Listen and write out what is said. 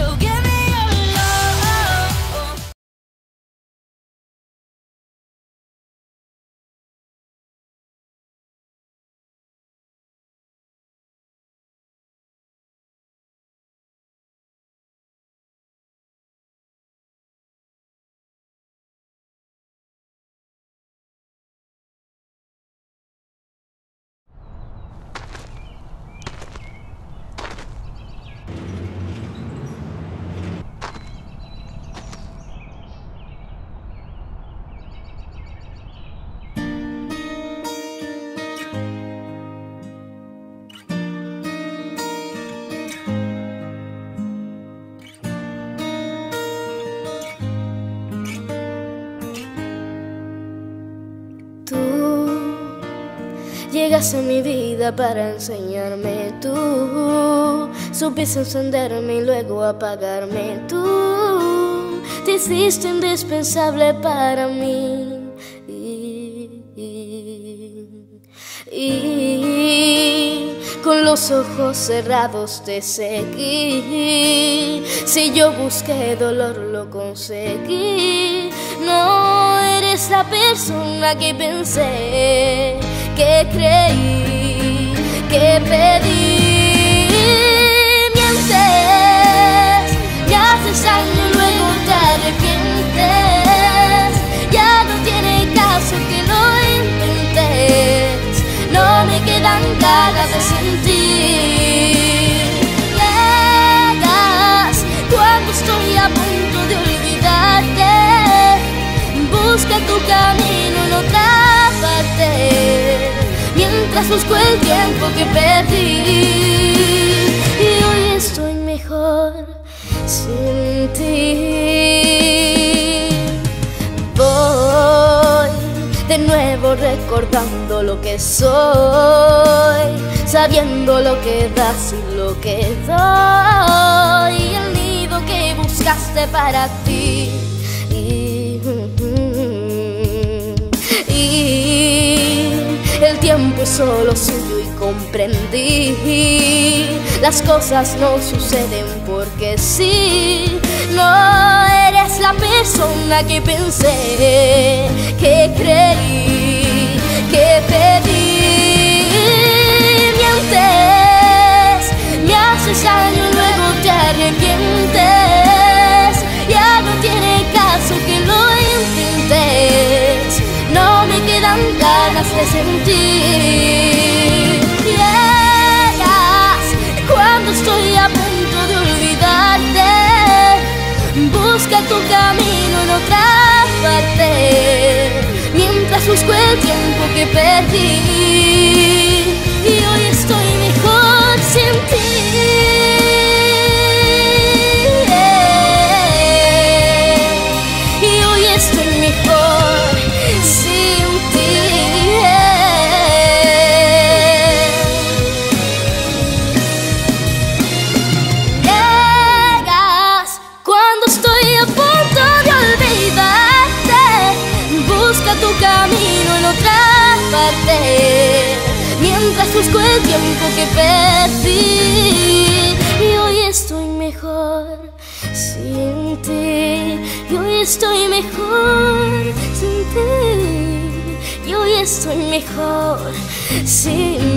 so get. Llegas a mi vida para enseñarme. Tú supiste encenderme y luego apagarme. Tú te hiciste indispensable para mí. Y, y con los ojos cerrados te seguí. Si yo busqué dolor, lo conseguí. No eres la persona que pensé, que creí, que pedí. Busco el tiempo que perdí. Y hoy estoy mejor sin ti. Voy de nuevo recordando lo que soy, sabiendo lo que das y lo que doy, el nido que buscaste para ti. Tiempo solo suyo y comprendí. Las cosas no suceden porque sí. No eres la persona que pensé, que creí, ganas de sentir. Mientras busco el tiempo que perdí. Y hoy estoy mejor sin ti. Y hoy estoy mejor sin ti. Y hoy estoy mejor sin ti.